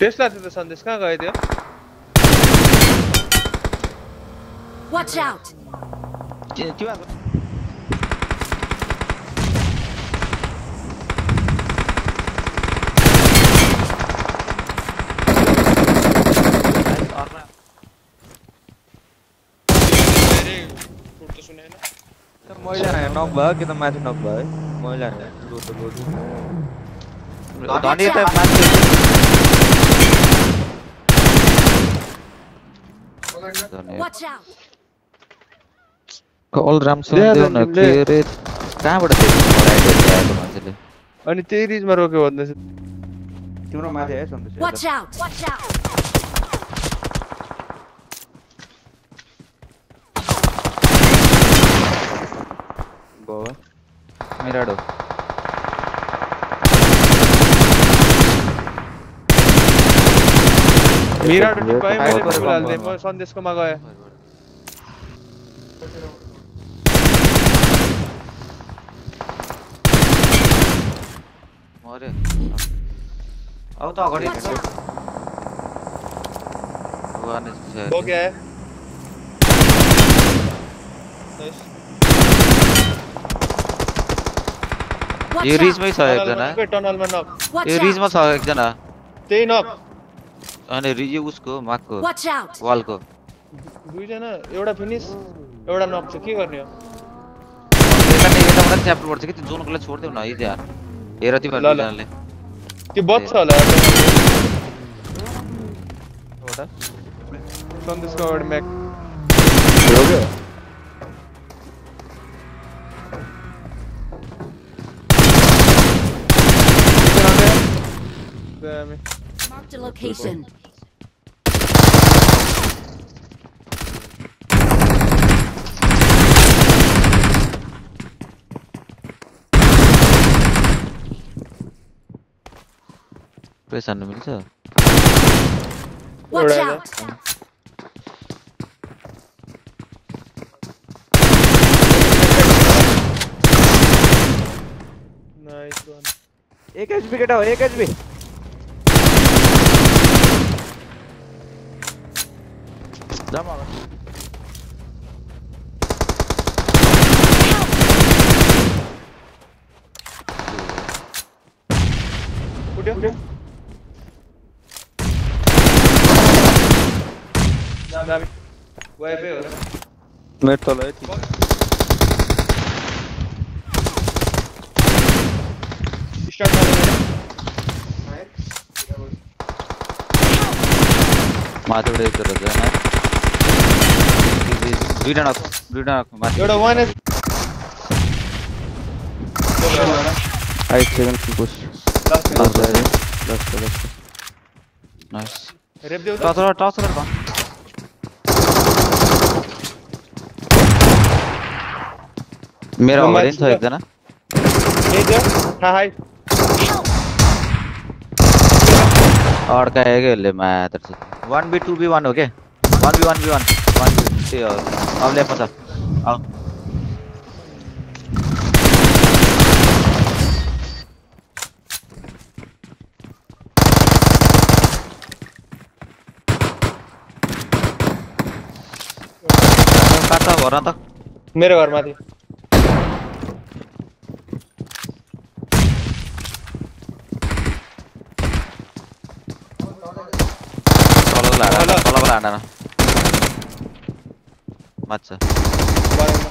Tesla थियो त संदेश कहाँ गयो त्यो Watch out! त्यो त्यो अर्को धेरै फुट त सुनेन मैले हाने नक भयो कि त माथि नक भयो है मैले हाने लो त लो धनी त Watch out! कल राम्रोसँग ल्या, देऊ न ल्या, के अरे कहाँबाट देख्नु राइडर आएको मान्छेले अनि त्यही रिजमा रोक्यो भन्दैछ तिम्रो माथि है सन्तोष Watch out! Watch out! भयो मिराडो मिरा डुटी पाएँ मैले फाइट फ़िलहाल गरेर म सन्देशकोमा गएँ मर्यो अब त अगाडि Watch out! भगवान् हो गया है. Watch यो! रिजमै छ एकजना टनलमा टनलमा नक Watch यो out! रिजमा छ एकजना त्यही नक अनि रिज उसको out! वालको। दुईजना एउटा फिनिस एउटा नक छ। के गर्ने हो? यता यता मात्रै च्याप्टर पर्छ कि? त्यो जोनकोलाई छोडिदेऊ न यति यार। हेर तिमीहरू। दुईजनाले त्यो बच्छ होला एउटा। सन्देशको अगाडि म्याक हो गयो दामी Marked a location. प्रेस हान्नु मिल्छ Watch Alright, out! Nice one एक एचपी केटा हो एक एचपी वाइफै हो र मेरो तल है ठिक स्टार्ट नक दुईवटा नक माथि एउटा वान एच फाइभ सेकेन्ड ब्लूडन आ ब्लूडन आ मार यो वन इज़ आई की push last last nice rib देओ टॉस टॉस कर बा मेरा ओवर था एक जना ए जे हाँ हाय और का है गेले मैं इधर से 1v2v1 okay 1v1v1 1v2v1 still. On left, what's up? Out. कहाँ Kalau त kalau घरमा ल।